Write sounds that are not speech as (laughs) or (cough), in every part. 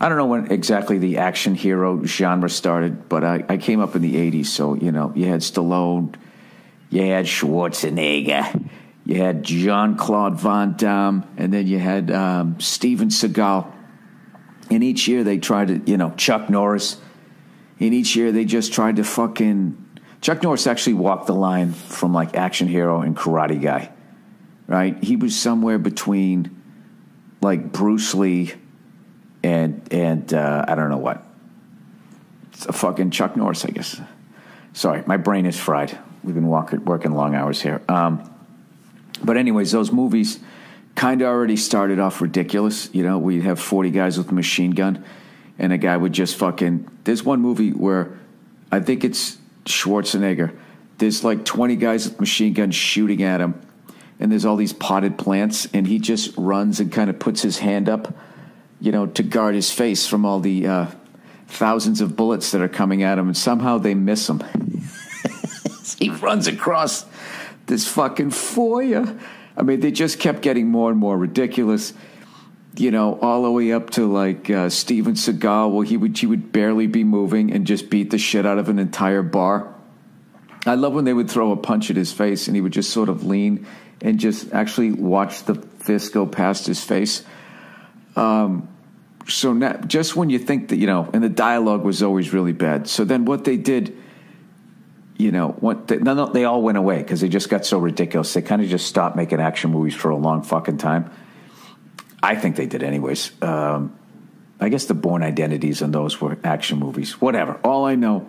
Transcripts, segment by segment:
I don't know when exactly the action hero genre started, but I, I came up in the 80s. So, you know, you had Stallone, you had Schwarzenegger, you had Jean Claude Van Damme, and then you had um, Steven Seagal. And each year they tried to, you know, Chuck Norris. And each year they just tried to fucking. Chuck Norris actually walked the line from like action hero and karate guy, right? He was somewhere between like Bruce Lee and and uh, I don't know what. It's a fucking Chuck Norris, I guess. Sorry, my brain is fried. We've been walking, working long hours here. Um, but anyways, those movies kind of already started off ridiculous. You know, we'd have forty guys with a machine gun, and a guy would just fucking. There's one movie where I think it's Schwarzenegger. There's like twenty guys with machine guns shooting at him, and there's all these potted plants, and he just runs and kind of puts his hand up you know, to guard his face from all the uh, thousands of bullets that are coming at him, and somehow they miss him. (laughs) he runs across this fucking foyer. I mean, they just kept getting more and more ridiculous. You know, all the way up to like uh, Steven Seagal, where he would he would barely be moving and just beat the shit out of an entire bar. I love when they would throw a punch at his face and he would just sort of lean and just actually watch the fist go past his face. Um, so now, just when you think that you know, and the dialogue was always really bad. So then, what they did, you know, what they, no, no, they all went away because they just got so ridiculous. They kind of just stopped making action movies for a long fucking time. I think they did, anyways. Um, I guess the Bourne Identities and those were action movies. Whatever. All I know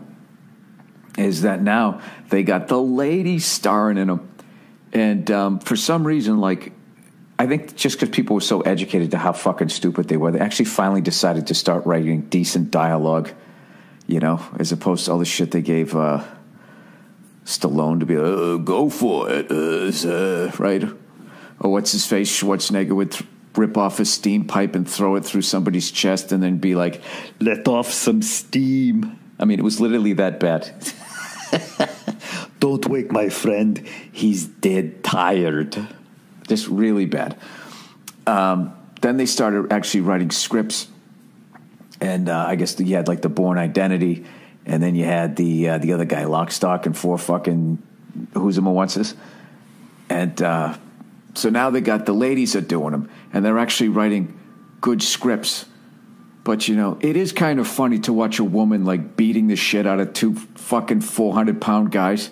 is that now they got the lady starring in them, and um, for some reason, like I think just because people were so educated to how fucking stupid they were, they actually finally decided to start writing decent dialogue, you know, as opposed to all the shit they gave uh, Stallone to be like, oh, go for it, uh, right? Or what's his face? Schwarzenegger would rip off a steam pipe and throw it through somebody's chest and then be like, let off some steam. I mean, it was literally that bad. (laughs) Don't wake my friend. He's dead tired just really bad. Um, then they started actually writing scripts, and uh, I guess the, you had like the Bourne Identity, and then you had the uh, the other guy, Lock, Stock, and Four fucking who's him what's this, and uh, so now they got the ladies are doing them, and they're actually writing good scripts. But you know, it is kind of funny to watch a woman like beating the shit out of two fucking four hundred pound guys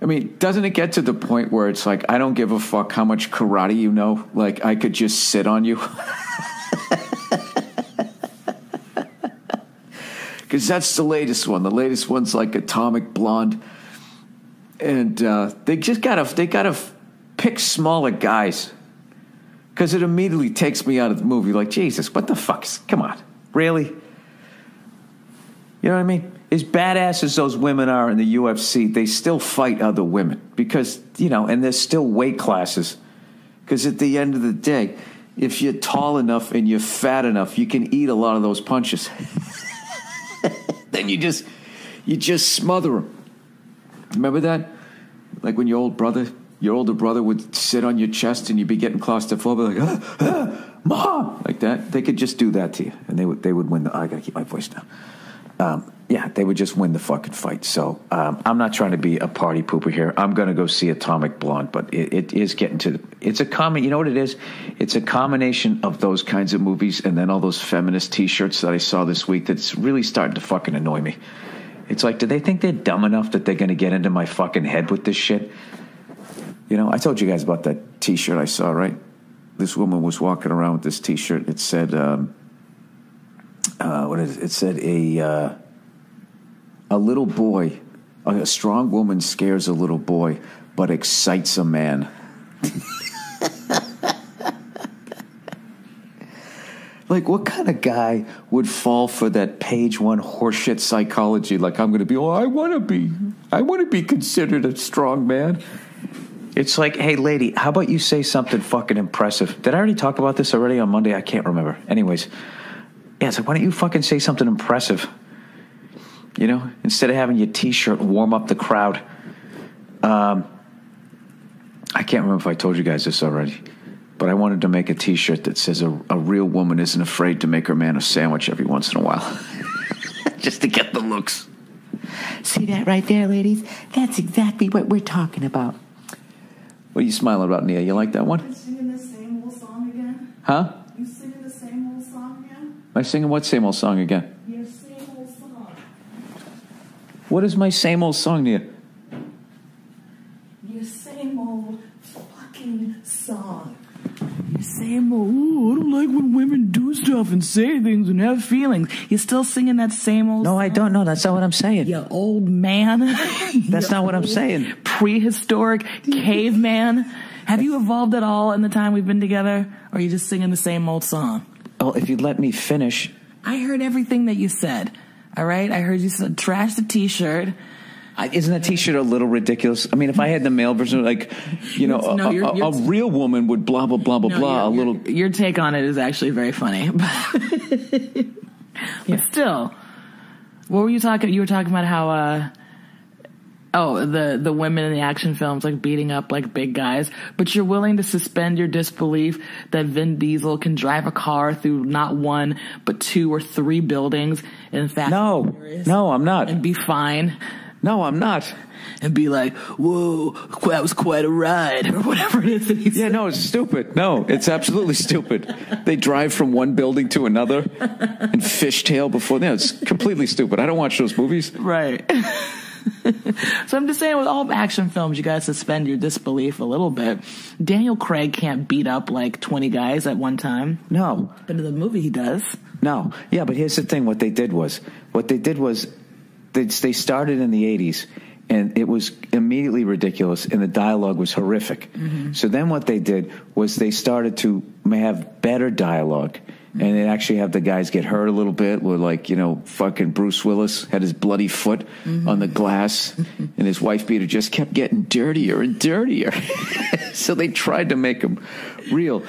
I mean, doesn't it get to the point where it's like, I don't give a fuck how much karate you know? Like, I could just sit on you. (laughs) Because that's the latest one. The latest one's like Atomic Blonde. And uh, they just gotta, they gotta pick smaller guys. Because it immediately takes me out of the movie. Like, Jesus, what the fuck? Come on. Really? You know what I mean? As badass as those women are in the UFC, they still fight other women because, you know, and there's still weight classes. Because at the end of the day, if you're tall enough and you're fat enough, you can eat a lot of those punches. (laughs) then you just you just smother them. Remember that? Like when your old brother, your older brother would sit on your chest and you'd be getting claustrophobic, like, ah, ah, mom, like that. They could just do that to you, and they would they would win. The, I gotta keep my voice down. Um, yeah, they would just win the fucking fight. So um, I'm not trying to be a party pooper here. I'm going to go see Atomic Blonde, but it, it is getting to. It's a common. You know what it is? It's a combination of those kinds of movies and then all those feminist T-shirts that I saw this week. That's really starting to fucking annoy me. It's like, do they think they're dumb enough that they're going to get into my fucking head with this shit? You know, I told you guys about that T-shirt I saw, right? This woman was walking around with this T-shirt. It said, um, uh, what is it? It said a. Uh, a little boy, a strong woman scares a little boy, but excites a man. (laughs) like, what kind of guy would fall for that page one horseshit psychology? Like, I'm going to be, oh, I want to be, I want to be considered a strong man. It's like, hey, lady, how about you say something fucking impressive? Did I already talk about this already on Monday? I can't remember. Anyways, yeah, it's like, why don't you fucking say something impressive? You know, instead of having your T-shirt warm up the crowd. Um, I can't remember if I told you guys this already. but I wanted to make a T-shirt that says a, a real woman isn't afraid to make her man a sandwich every once in a while, (laughs) just to get the looks. See that right there, ladies? That's exactly what we're talking about. What are you smiling about, Nia? You like that one? Singing the same old song again? Huh? You singing the same old song again? Am I singing what same old song again? Your same old song. What is my same old song, Nia? Your same old fucking song. Your same old, ooh, I don't like when women do stuff and say things and have feelings. You're still singing that same old No, I don't know. That's not what I'm saying. You old man. (laughs) That's not what I'm saying. Prehistoric caveman. Have you evolved at all in the time we've been together? Or are you just singing the same old song? Oh, if you'd let me finish. I heard everything that you said. All right? I heard you said trash the t shirt. I, isn't that T-shirt a little ridiculous? I mean, if I had the male version, like, you know, No, a, you're- you're- a real woman would blah blah blah blah No, blah. A little. Your, your take on it is actually very funny. (laughs) but still, what were you talking? You were talking about how, uh, oh, the the women in the action films like beating up like big guys, but you're willing to suspend your disbelief that Vin Diesel can drive a car through not one but two or three buildings in fact No, no, I'm not. and be fine. No, I'm not. And be like, whoa, that was quite a ride, or whatever it is that he Yeah, no, it's stupid. No, it's absolutely stupid. They drive from one building to another and fishtail before. No, it's completely stupid. I don't watch those movies. Right. (laughs) (laughs) so I'm just saying, with all action films, you guys suspend your disbelief a little bit. Daniel Craig can't beat up like 20 guys at one time, No, but in the movie he does. no. Yeah, but here's the thing. What they did was, what they did was, they, they started in the 80s and it was immediately ridiculous and the dialogue was horrific. Mm-hmm. So then what they did was they started to have better dialogue and they actually have the guys get hurt a little bit where like, you know, fucking Bruce Willis had his bloody foot mm-hmm. on the glass mm-hmm. and his wife beater just kept getting dirtier and dirtier. (laughs) so they tried to make him real.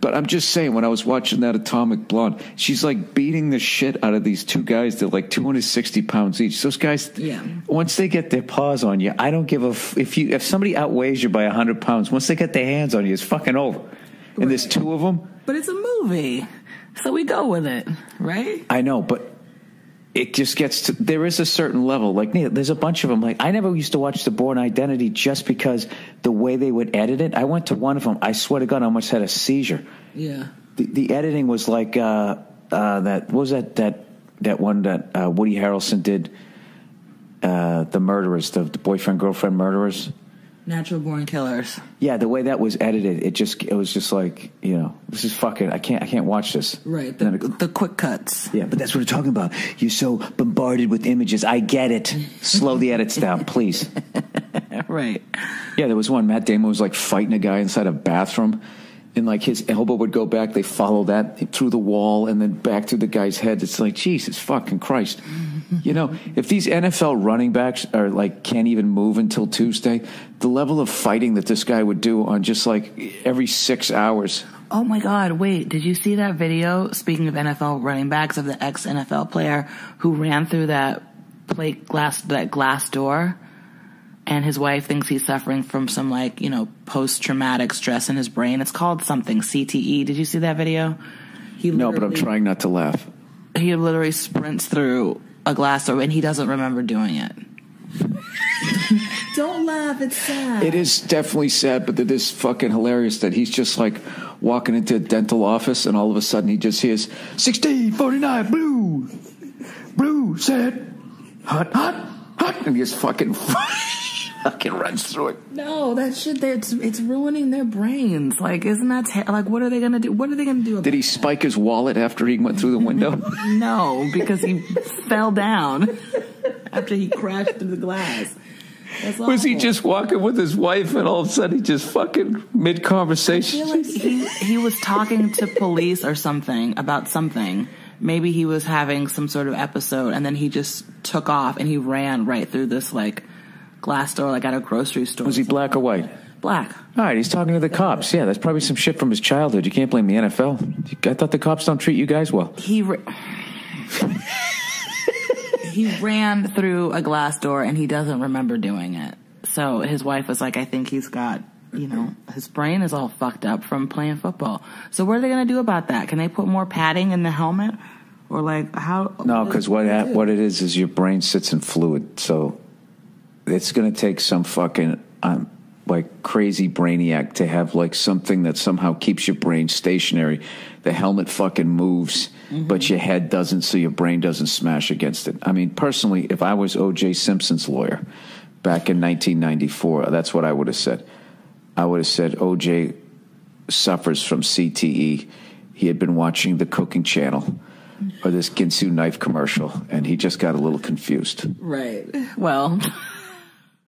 But I'm just saying, when I was watching that Atomic Blonde, she's like beating the shit out of these two guys. They're like 260 pounds each. Those guys, Yeah. once they get their paws on you, I don't give a f- if you if somebody outweighs you by 100 pounds. Once they get their hands on you, it's fucking over. And there's two of them. But it's a movie, so we go with it, right? I know, but it just gets to there is a certain level. Like there's a bunch of them. Like I never used to watch The Bourne Identity just because the way they would edit it. I went to one of them. I swear to God, I almost had a seizure. Yeah. The, the editing was like uh, uh, that. What was that that that one that uh, Woody Harrelson did? Uh, the murderers, the, the boyfriend girlfriend murderers. Natural born killers. Yeah, the way that was edited, it just it was just like you know this is fucking. I can't I can't watch this. Right. The, it- the quick cuts. yeah, but that's what we're talking about. You're so bombarded with images. I get it. Slow the edits down, please. (laughs) Right. Yeah, there was one. Matt Damon was like fighting a guy inside a bathroom, and like his elbow would go back. They follow that through the wall and then back through the guy's head. It's like Jesus fucking Christ. (laughs) You know, if these NFL running backs are like can't even move until Tuesday, the level of fighting that this guy would do on just like every six hours. Oh my God! Wait, did you see that video? Speaking of NFL running backs, of the ex NFL player who ran through that plate glass that glass door, and his wife thinks he's suffering from some like you know post traumatic stress in his brain. It's called something CTE. Did you see that video? He No, but I'm trying not to laugh. He literally sprints through a glass or and he doesn't remember doing it. Don't laugh. It's sad. It is definitely sad, but it is fucking hilarious that he's just like walking into a dental office and all of a sudden he just hears 1649 blue, blue said hot, hot, hot, and he just fucking (laughs) (laughs) fucking runs through it. No, that shit. It's it's ruining their brains. Like, isn't that like? What are they gonna do? What are they gonna do? About Did he spike his wallet after he went through the window? (laughs) No, because he fell down after he crashed through the glass. Was he just walking with his wife and all of a sudden he just fucking mid conversation? like he he was talking to police or something about something. Maybe he was having some sort of episode, and then he just took off and he ran right through this like glass door, like at a grocery store. Was he black or white? black? All right, he's talking to the cops. Yeah, that's probably some shit from his childhood. You can't blame the NFL. I thought the cops don't treat you guys well. He he ran through a glass door and he doesn't remember doing it. So his wife was like, "I think he's got you know, his brain is all fucked up from playing football. So what are they going to do about that? Can they put more padding in the helmet? Or like how? No, because what hap- what it is is your brain sits in fluid, so it's going to take some fucking um, like crazy brainiac to have like something that somehow keeps your brain stationary. The helmet fucking moves, but your head doesn't, so your brain doesn't smash against it. I mean, personally, if I was O.J. Simpson's lawyer back in 1994, that's what I would have said. I would have said O.J. suffers from CTE. He had been watching the cooking channel or this Ginsu knife commercial, and he just got a little confused. Right. Well,